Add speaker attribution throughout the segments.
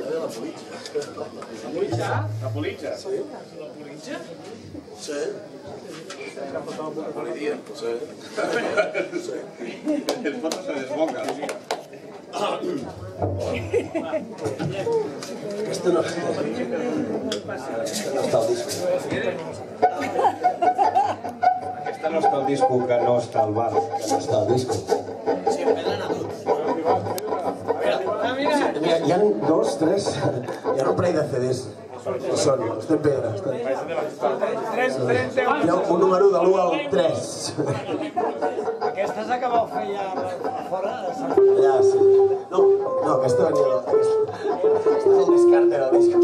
Speaker 1: La politja?
Speaker 2: Sí.
Speaker 1: La politja?
Speaker 2: Sí.
Speaker 1: Politia.
Speaker 2: Sí. Sí.
Speaker 1: El foto se desboca.
Speaker 2: Aquesta no, aquesta no està al disc.
Speaker 3: Aquesta no està al disco, que no està al bar.
Speaker 2: Que no està al disc. Hi ha dos, tres, hi ha un parell de CDs. Són, estem pedra. Estem... Hi ha un número de l'1 al 3.
Speaker 4: Aquesta s'acaba de fer ja fora de Sant
Speaker 2: Allà, sí. No, no, aquesta venia... Aquesta, aquesta és el descarte del disc.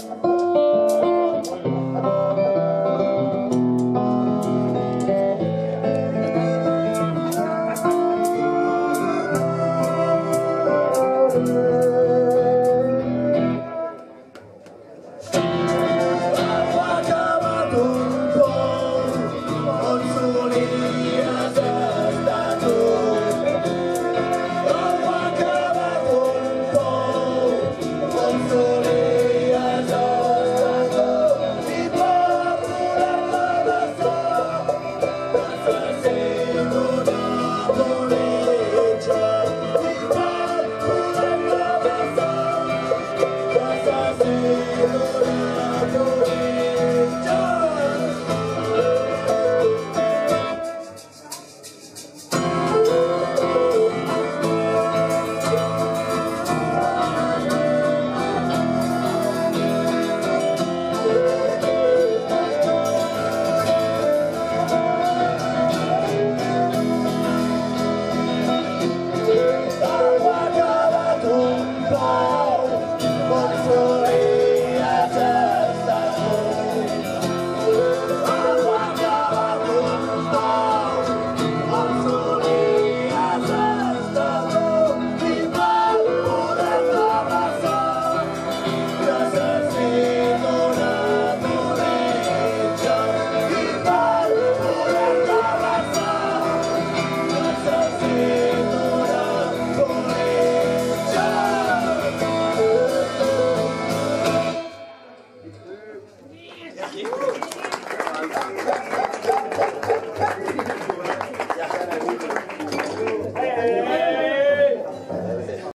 Speaker 4: Thank